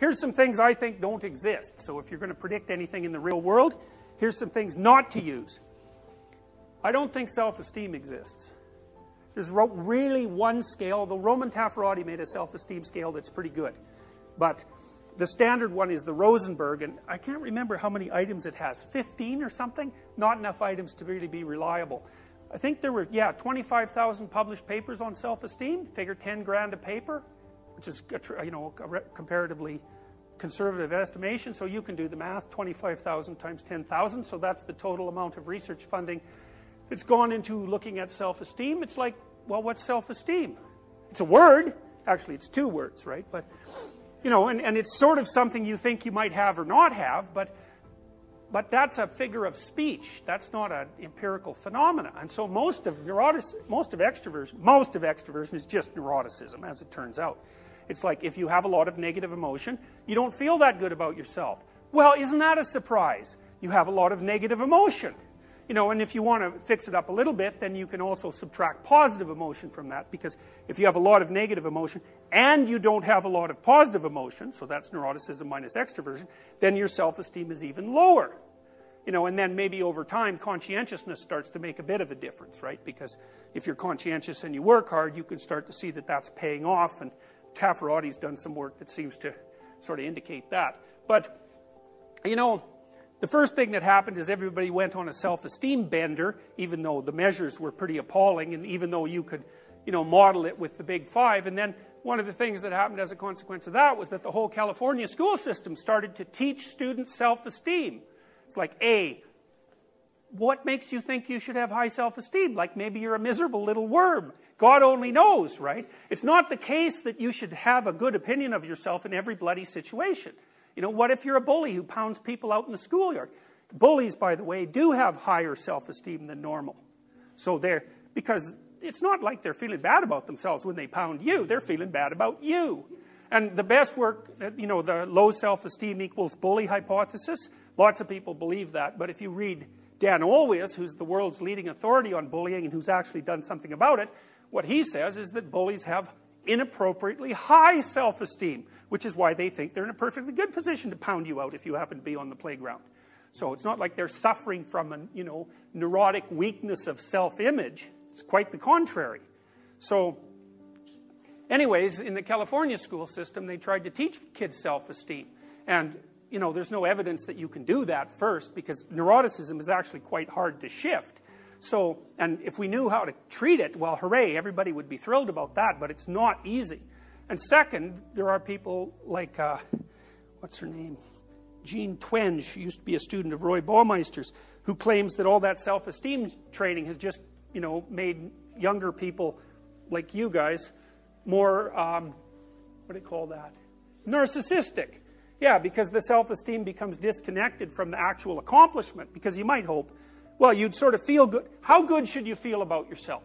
here's some things I think don't exist. So if you're going to predict anything in the real world, here's some things not to use. I don't think self-esteem exists. There's really one scale, The Romin Tafarodi made a self-esteem scale that's pretty good. But the standard one is the Rosenberg, and I can't remember how many items it has, 15 or something? Not enough items to really be reliable. I think there were, yeah, 25,000 published papers on self-esteem, figure 10 grand a paper, which is, you know, a comparatively conservative estimation, so you can do the math, 25,000 times 10,000, so that's the total amount of research funding that's gone into looking at self-esteem. It's like, well, what's self-esteem? It's a word, actually it's two words, right? But, you know, and, and it's sort of something you think you might have or not have, but but that's a figure of speech. That's not an empirical phenomena. And so most of neurotic, most of extroversion, most of extroversion is just neuroticism, as it turns out. It's like if you have a lot of negative emotion, you don't feel that good about yourself. Well, isn't that a surprise? You have a lot of negative emotion. You know, and if you want to fix it up a little bit, then you can also subtract positive emotion from that, because if you have a lot of negative emotion and you don't have a lot of positive emotion, so that's neuroticism minus extroversion, then your self-esteem is even lower. You know, and then maybe over time, conscientiousness starts to make a bit of a difference, right? Because if you're conscientious and you work hard, you can start to see that that's paying off, and Tafarodi's done some work that seems to sort of indicate that. But, you know, the first thing that happened is everybody went on a self-esteem bender, even though the measures were pretty appalling, and even though you could, you know, model it with the big five. And then one of the things that happened as a consequence of that was that the whole California school system started to teach students self-esteem. It's like, A, what makes you think you should have high self-esteem? Like maybe you're a miserable little worm. God only knows, right? It's not the case that you should have a good opinion of yourself in every bloody situation. You know, what if you're a bully who pounds people out in the schoolyard? Bullies, by the way, do have higher self-esteem than normal. So they're, because it's not like they're feeling bad about themselves when they pound you, they're feeling bad about you. And the best work, you know, the low self-esteem equals bully hypothesis, lots of people believe that, but if you read Dan Olweus, who's the world's leading authority on bullying and who's actually done something about it, what he says is that bullies have inappropriately high self-esteem, which is why they think they're in a perfectly good position to pound you out if you happen to be on the playground. So it's not like they're suffering from a you know, neurotic weakness of self-image. It's quite the contrary. So anyways, in the California school system, they tried to teach kids self-esteem. And you know, there's no evidence that you can do that first because neuroticism is actually quite hard to shift. So, and if we knew how to treat it, well, hooray, everybody would be thrilled about that, but it's not easy. And second, there are people like, uh, what's her name? Jean Twenge, she used to be a student of Roy Baumeister's, who claims that all that self-esteem training has just, you know, made younger people like you guys more, um, what do you call that? Narcissistic. Yeah, because the self-esteem becomes disconnected from the actual accomplishment, because you might hope well, you'd sort of feel good. How good should you feel about yourself?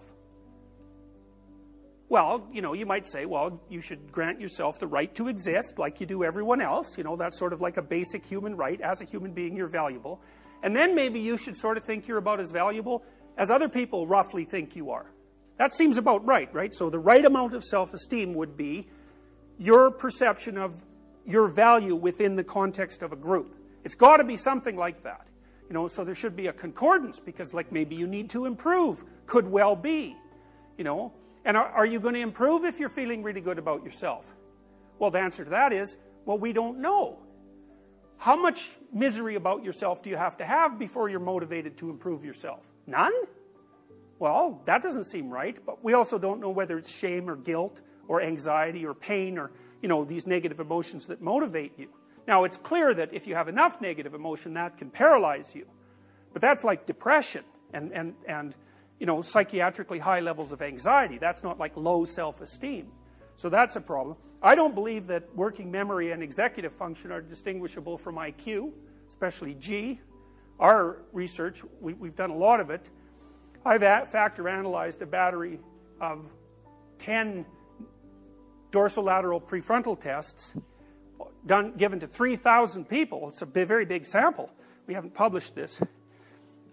Well, you know, you might say, well, you should grant yourself the right to exist like you do everyone else. You know, that's sort of like a basic human right. As a human being, you're valuable. And then maybe you should sort of think you're about as valuable as other people roughly think you are. That seems about right, right? So the right amount of self-esteem would be your perception of your value within the context of a group. It's got to be something like that. You know, so there should be a concordance because like maybe you need to improve. Could well be. You know, and are, are you going to improve if you're feeling really good about yourself? Well, the answer to that is, well, we don't know. How much misery about yourself do you have to have before you're motivated to improve yourself? None? Well, that doesn't seem right, but we also don't know whether it's shame or guilt or anxiety or pain or, you know, these negative emotions that motivate you. Now, it's clear that if you have enough negative emotion, that can paralyze you. But that's like depression and, and, and you know, psychiatrically high levels of anxiety. That's not like low self-esteem. So that's a problem. I don't believe that working memory and executive function are distinguishable from IQ, especially G. Our research, we, have done a lot of it. I've factor analyzed a battery of 10 dorsolateral prefrontal tests done, given to 3,000 people. It's a very big sample. We haven't published this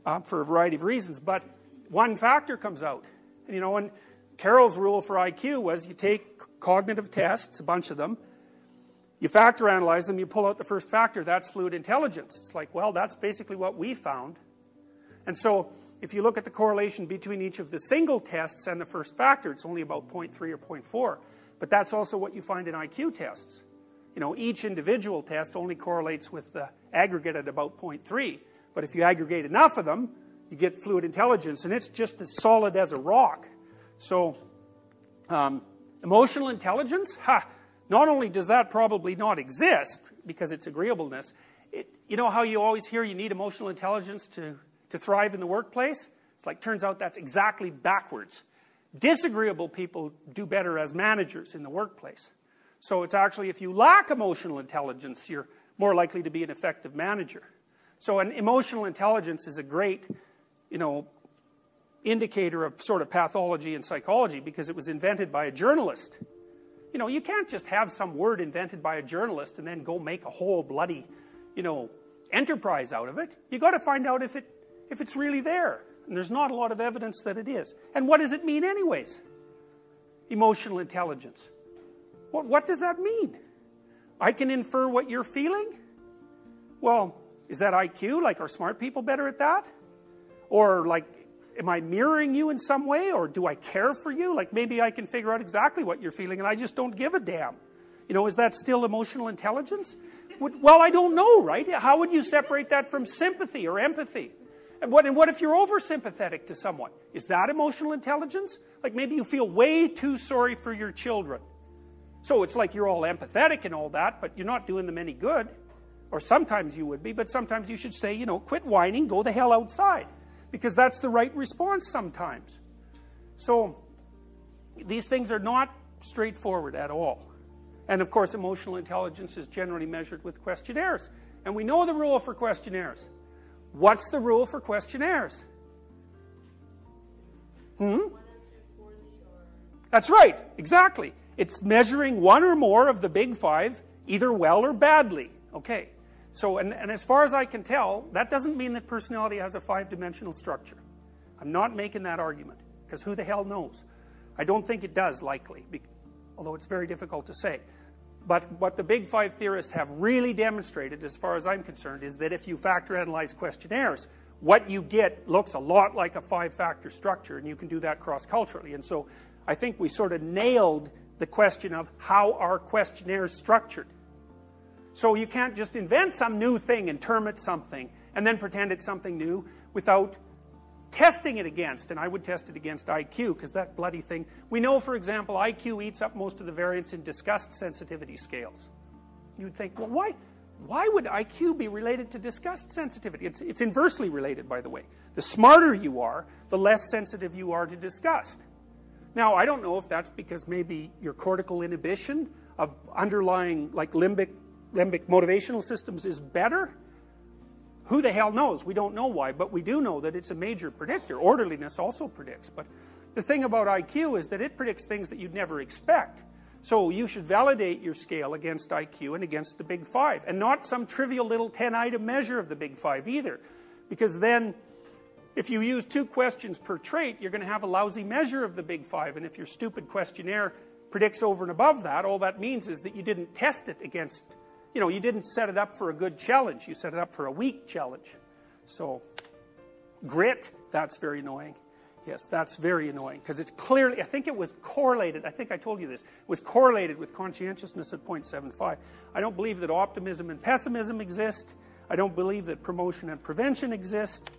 uh, for a variety of reasons, but one factor comes out. You know, and Carroll's rule for IQ was you take cognitive tests, a bunch of them, You factor analyze them, you pull out the first factor, that's fluid intelligence. It's like, well, that's basically what we found. And so, if you look at the correlation between each of the single tests and the first factor, it's only about 0.3 or 0.4. But that's also what you find in IQ tests. You know, each individual test only correlates with the aggregate at about 0.3. But if you aggregate enough of them, you get fluid intelligence, and it's just as solid as a rock. So, um, emotional intelligence, ha, not only does that probably not exist because it's agreeableness, it, you know how you always hear you need emotional intelligence to, to thrive in the workplace? It's like, turns out that's exactly backwards. Disagreeable people do better as managers in the workplace. So it's actually, if you lack emotional intelligence, you're more likely to be an effective manager. So an emotional intelligence is a great, you know, indicator of sort of pathology and psychology because it was invented by a journalist. You know, you can't just have some word invented by a journalist and then go make a whole bloody, you know, enterprise out of it. You got to find out if it if it's really there. And there's not a lot of evidence that it is. And what does it mean anyways? Emotional intelligence. What what does that mean? I can infer what you're feeling? Well, is that IQ? Like, are smart people better at that? Or, like, am I mirroring you in some way? Or do I care for you? Like, maybe I can figure out exactly what you're feeling and I just don't give a damn. You know, is that still emotional intelligence? Well, I don't know, right? How would you separate that from sympathy or empathy? And what, and what if you're over-sympathetic to someone? Is that emotional intelligence? Like maybe you feel way too sorry for your children. So it's like you're all empathetic and all that, but you're not doing them any good. Or sometimes you would be, but sometimes you should say, you know, quit whining, go the hell outside. Because that's the right response sometimes. So, these things are not straightforward at all. And of course, emotional intelligence is generally measured with questionnaires. And we know the rule for questionnaires. What's the rule for questionnaires? Hmm? That's right, exactly. It's measuring one or more of the big five, either well or badly. Okay. So, and, and as far as I can tell, that doesn't mean that personality has a five-dimensional structure. I'm not making that argument, because who the hell knows? I don't think it does, likely, although it's very difficult to say. But what the big five theorists have really demonstrated, as far as I'm concerned, is that if you factor analyze questionnaires, what you get looks a lot like a five-factor structure, and you can do that cross-culturally. And so I think we sort of nailed the question of how are questionnaires structured. So you can't just invent some new thing and term it something and then pretend it's something new without testing it against. And I would test it against IQ because that bloody thing. We know, for example, IQ eats up most of the variance in disgust sensitivity scales. You'd think, well, why? Why would IQ be related to disgust sensitivity? It's, it's inversely related, by the way. The smarter you are, the less sensitive you are to disgust. Now, I don't know if that's because maybe your cortical inhibition of underlying, like limbic limbic motivational systems is better? Who the hell knows? We don't know why, but we do know that it's a major predictor. Orderliness also predicts. But the thing about IQ is that it predicts things that you'd never expect. So you should validate your scale against IQ and against the Big Five, and not some trivial little 10 item measure of the Big Five either. Because then, if you use two questions per trait, you're going to have a lousy measure of the Big Five. And if your stupid questionnaire predicts over and above that, all that means is that you didn't test it against you know, you didn't set it up for a good challenge. You set it up for a weak challenge. So, grit, that's very annoying. Yes, that's very annoying because it's clearly, I think it was correlated, I think I told you this, it was correlated with conscientiousness at 0.75. I don't believe that optimism and pessimism exist. I don't believe that promotion and prevention exist.